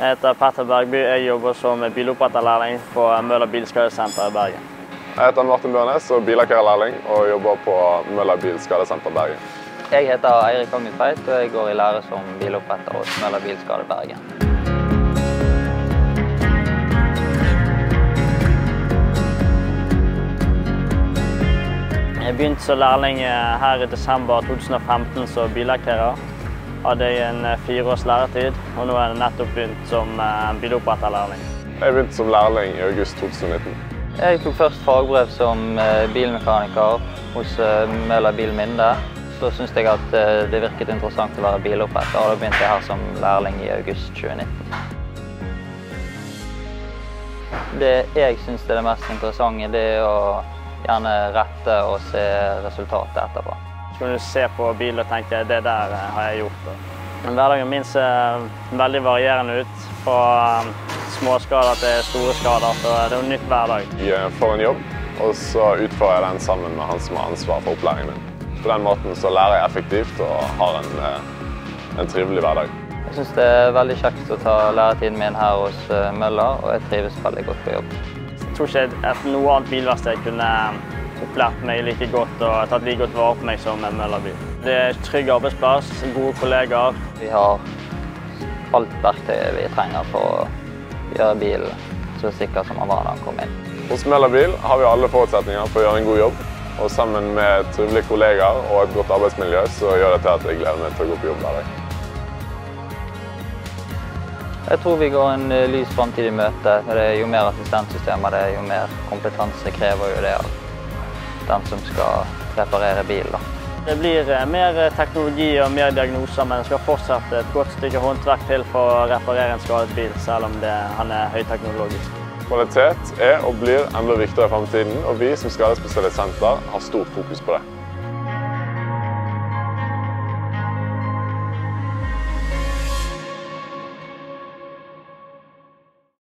Jeg heter Petter Bergby. Jeg jobber som biloppretterlærling på Møller Bilskadesenter i Bergen. Jeg heter Martin Bjørnes og billakkerlærling og jobber på Møller Bilskadesenter Bergen. Jeg heter Eirik Agnes Feit og jeg går i lære som biloppretter hos Møller Bilskade Bergen. Jeg begynte som lærling her i desember 2015 som billakkerer. Hadde jeg en fire års læretid, og nå er jeg nettopp begynt som bilopprettelærling. Jeg begynte som lærling i august 2019. Jeg tok først fagbrev som bilmekaniker hos Møller Bil Minde. Så syntes jeg at det virket interessant å være biloppretter, og da begynte jeg her som lærling i august 2019. Det jeg syns er det mest interessante, det er å gjerne rette og se resultatet etterpå. Kan du se på bilen og tenke det der har jeg gjort. Men hverdagen min ser veldig varierende ut. Fra småskader til store skader. Så det er jo nytt hver dag. Jeg får en jobb, og så utfører jeg den sammen med han som har ansvar for opplæringen min. På den måten så lærer jeg effektivt og har en, en trivelig hverdag. Jeg syns det er veldig kjekt å ta læretiden min her hos Møller, og jeg trives veldig godt på jobb. Jeg tror ikke at noe annet bilverksted kunne opplært meg like godt og tatt like godt vare på meg som Møller bil. Det er trygg arbeidsplass, gode kollegaer. Vi har alt verktøyet vi trenger for å gjøre bilen så sikker som den var da den kom inn. Hos Møller har vi alle forutsetninger for å gjøre en god jobb. Og sammen med trivelige kollegaer og et godt arbeidsmiljø så gjør det til at jeg gleder meg til å gå på jobb hver dag. Jeg tror vi går en lys framtid i møte. Jo mer assistentsystemer det er, jo mer kompetanse krever jo det av den som skal reparere bilen. Det blir mer teknologi og mer diagnoser, men det skal fortsatt et godt stykke håndverk til for å reparere en skadet bil, selv om det, han er høyteknologisk. Kvalitet er og blir enda viktigere i fremtiden, og vi som skadespesialistsenter har stort fokus på det.